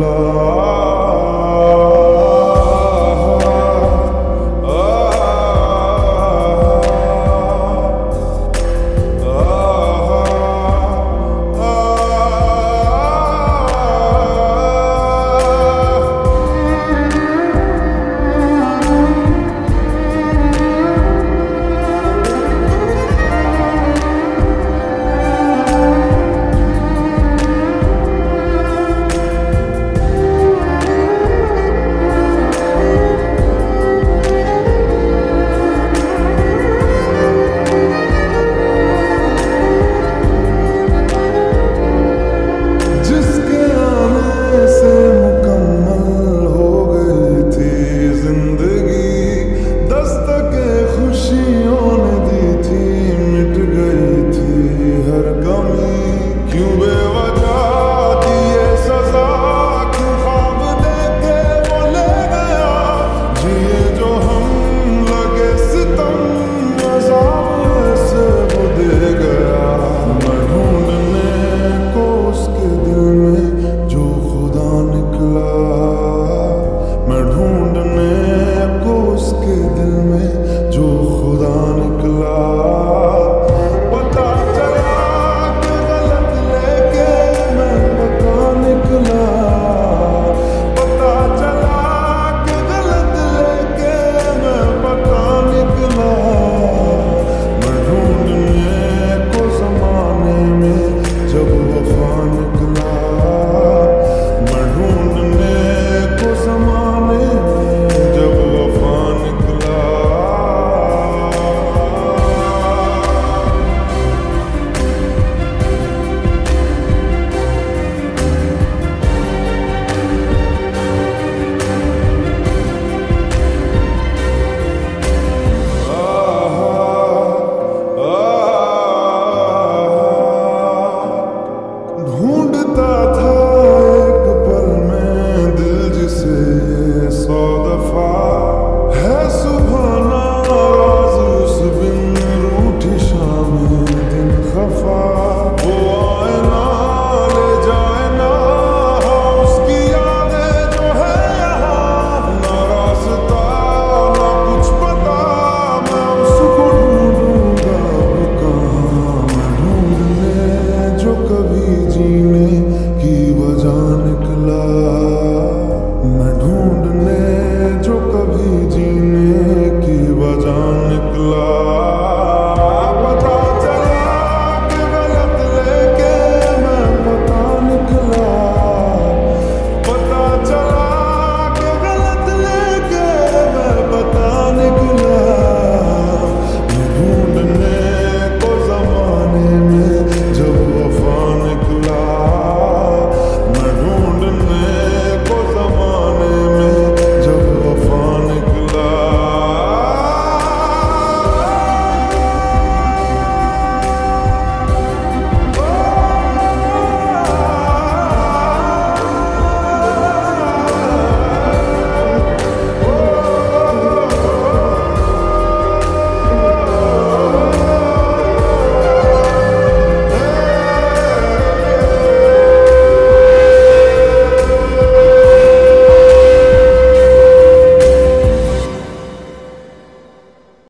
love. on the glass.